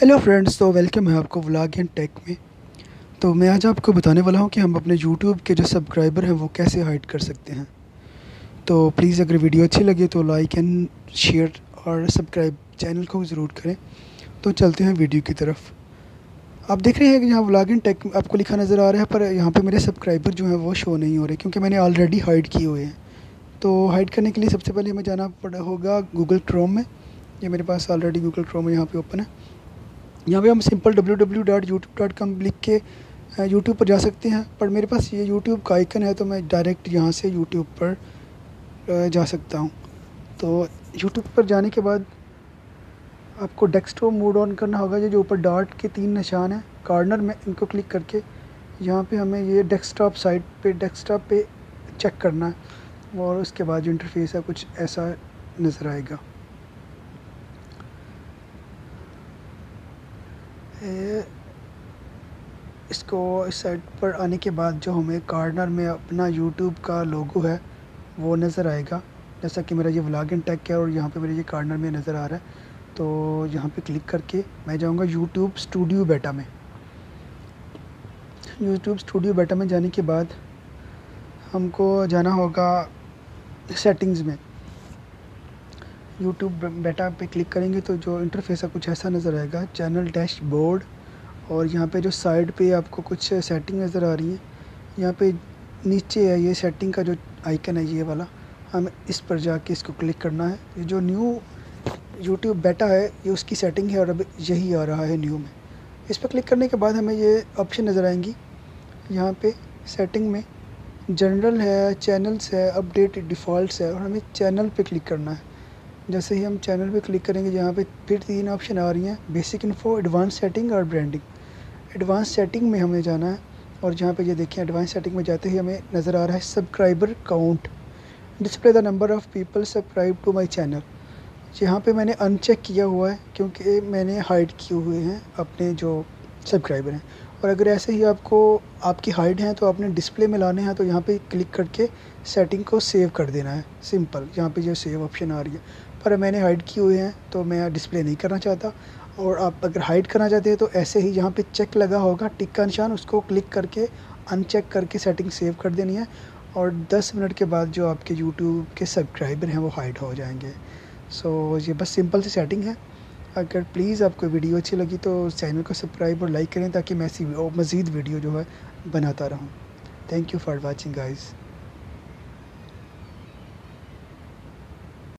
Hello friends तो welcome है आपको व्लॉग एंड टेक में। तो मैं आज आपको बताने वाला हूँ कि हम अपने यूट्यूब के जो सब्सक्राइबर हैं, वो कैसे हाइड कर सकते हैं। तो प्लीज़ अगर वीडियो अच्छी लगे तो लाइक एंड शेयर और सब्सक्राइब चैनल को ज़रूर करें। तो चलते हैं वीडियो की तरफ़। आप देख रहे हैं कि यहाँ व्लॉग एंड टेक आपको लिखा नज़र आ रहा है, पर यहाँ पर मेरे सब्सक्राइबर जो हैं, वो शो नहीं हो रहे, क्योंकि मैंने ऑलरेडी हाइड किए हुए हैं। तो हाइड करने के लिए सबसे पहले हमें जाना पड़ा होगा गूगल क्रोम में। ये मेरे पास ऑलरेडी गूगल क्रोम यहाँ पे ओपन है। यहाँ पे हम simple W W dot YouTube dot com लिख के यूट्यूब पर जा सकते हैं, पर मेरे पास ये यूट्यूब का आइकन है तो मैं डायरेक्ट यहाँ से यूट्यूब पर जा सकता हूँ। तो यूट्यूब पर जाने के बाद आपको डेस्कटॉप मोड ऑन करना होगा, ये जो ऊपर डॉट के तीन निशान हैं कार्नर में इनको क्लिक करके, यहाँ पे हमें ये डेस्कटॉप साइट पे डेस्कटॉप पे चेक करना है, और उसके बाद जो इंटरफेस है, कुछ ऐसा नज़र आएगा। इसको इस साइड पर आने के बाद जो हमें कार्नर में अपना यूट्यूब का लोगो है, वो नज़र आएगा। जैसा कि मेरा ये व्लॉग एंड टैग है और यहाँ पे मेरे ये कार्नर में नज़र आ रहा है तो यहाँ पे क्लिक करके मैं जाऊँगा यूट्यूब स्टूडियो बेटा में। यूट्यूब स्टूडियो बेटा में जाने के बाद हमको जाना होगा सेटिंग्स में। यूट्यूब बेटा पे क्लिक करेंगे तो जो इंटरफेस है कुछ ऐसा नज़र आएगा चैनल डैशबोर्ड और यहाँ पे जो साइड पे आपको कुछ सेटिंग नज़र आ रही है, यहाँ पे नीचे है ये सेटिंग का जो आइकन है ये वाला, हमें इस पर जाके इसको क्लिक करना है। ये जो न्यू यूट्यूब बेटा है, ये उसकी सेटिंग है और अब यही आ रहा है न्यू में। इस पर क्लिक करने के बाद हमें ये ऑप्शन नज़र आएँगी। यहाँ पे सेटिंग में जनरल है चैनल्स है अपडेट डिफ़ॉल्ट है और हमें चैनल पे क्लिक करना है। जैसे ही हम चैनल पे क्लिक करेंगे यहाँ पे फिर तीन ऑप्शन आ रही हैं बेसिक इन्फो एडवांस सेटिंग और ब्रांडिंग एडवांस सेटिंग में हमें जाना है और जहाँ पे ये देखें एडवांस सेटिंग में जाते ही हमें नज़र आ रहा है subscriber count display the number of people subscribe to my channel यहाँ पे मैंने अनचेक किया हुआ है, क्योंकि मैंने हाइड किए हुए हैं अपने जो सब्सक्राइबर हैं। और अगर ऐसे ही आपको आपकी हाइट है तो आपने डिस्प्ले में लाने हैं तो यहाँ पे क्लिक करके सेटिंग को सेव कर देना है। सिंपल यहाँ पे जो सेव ऑप्शन आ रही है। पर मैंने हाइट किए हुए हैं तो मैं डिस्प्ले नहीं करना चाहता। और आप अगर हाइड करना चाहते हैं तो ऐसे ही यहाँ पे चेक लगा होगा टिक का निशान उसको क्लिक करके अनचेक करके सेटिंग सेव कर देनी है। और 10 मिनट के बाद जो आपके यूट्यूब के सब्सक्राइबर हैं वो हाइड हो जाएँगे। सो so, ये बस सिंपल सी सेटिंग है। अगर प्लीज़ आपको वीडियो अच्छी लगी तो चैनल को सब्सक्राइब और लाइक करें ताकि मैं ऐसी मज़ीद वीडियो जो है बनाता रहूँ। Thank you for watching guys